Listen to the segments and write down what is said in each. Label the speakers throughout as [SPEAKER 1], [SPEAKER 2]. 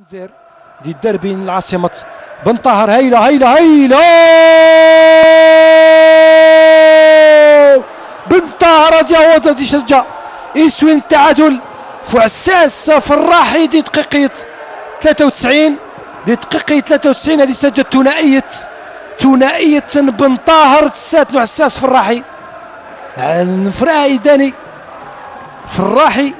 [SPEAKER 1] زير دي الدربي العاصمة بن طاهر. هيلة هيلة هيلة بن طاهر هو دي شجع يسوي التعادل. فعساس فراحي دي دقيقية 93 دي دقيقية 93 هذه سجل ثنائية ثنائية بن طاهر. تسات عساس فراحي نفراي داني. فراحي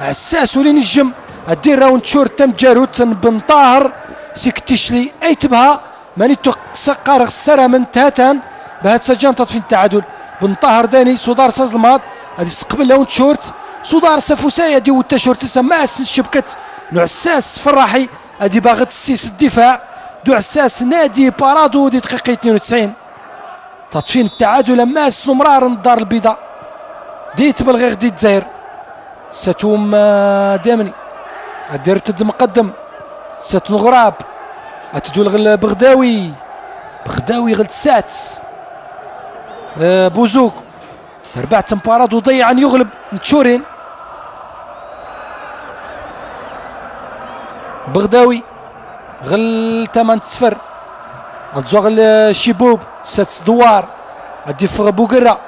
[SPEAKER 1] عساس ولي نجم الدير راوند شورت تم جاروت بن طاهر سيكتشلي اي ماني سقار خسارة من تهاتان بهات سجانطة في التعادل بن طاهر داني صدار سازلماط هذه استقبل راوند شورت. صدار سفوسايا دي وتا شورت سما شبكة نعساس فراحي هذه باغت تسيس الدفاع. دو عساس نادي بارادو دي دقيقة 92 تطفين التعادل ماس مرار الدار البيضاء. ديت بالغير دي الجزائر ستوم آه، دامني درت مقدم. ست غراب اتدول بغداوي. بغداوي غل سات. آه، بوزوك. ربع تمبارات وضيع ان يغلب. تشورين بغداوي. غل 8 صفر غل شيبوب. ست دوار. أدي بوقرة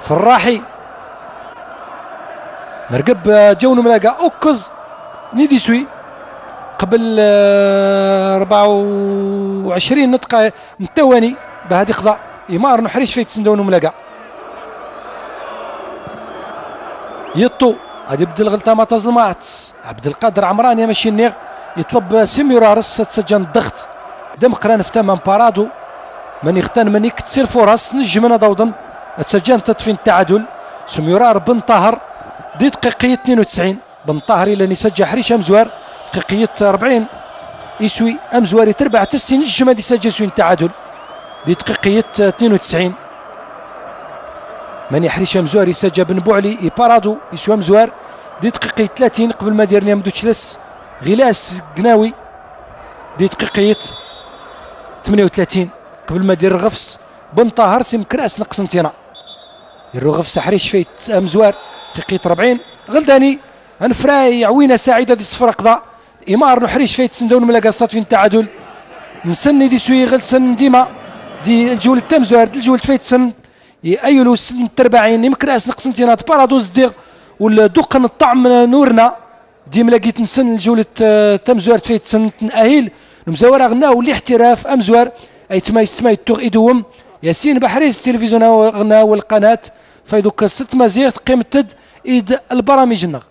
[SPEAKER 1] فراحي مرقب آه، جون ملاقا أوكز. نيدي سوي. قبل 24 آه، نطقة نتواني بهذه قضاء. إمار نحريش في تسندون ملاقا يطو هذه بدل غلطة ما تظلمات عبد القادر عمران ماشي النيغ. يطلب سيميرارس تسجل الضغط. دم قران في تمام بارادو. من يختان من يكتسر فرص نجم أنا دوضن تسجل تطفين التعادل سميرار بن طاهر. دي دقيقة 92 بن طاهري لاني سجل حريش امزوار دقيقية 40 يسوي امزواري تربع تسي نجم هذه سجل سوين التعادل دي دقيقية 92 ماني حريش امزوار يسجل بن بوعلي يبارادو يسوي امزوار دي دقيقية 30 قبل ما دير نيام دوتشلس. غلاس قناوي دي دقيقية 38 قبل ما دير غفص. بن طاهر سيم كراس نقسنتينا يرو غفص حريش فيت امزوار دقيقة 40 غلداني انفراي عوينة سعيدة دي صفر قضاء إمار نحريش فايت سندون ملاقا في التعادل نسني دي سوي غل سن ديما. دي الجولة تمزوار دي الجولة فايت سن. أيلو سن تربعين يمكن أس نقسنتينات بارادوز ديغ. والدقن الطعم نورنا. ديما لقيت نسن الجولة آه، تمزوار فايت سن نأهيل نمزوار غنا واللي احتراف امزوار أي تما يستما يتوغ ايدوم ياسين بحريز التلفزيون غنا والقناة. فايدوك ست مزيغ قيمتد إيد البرامج النغ.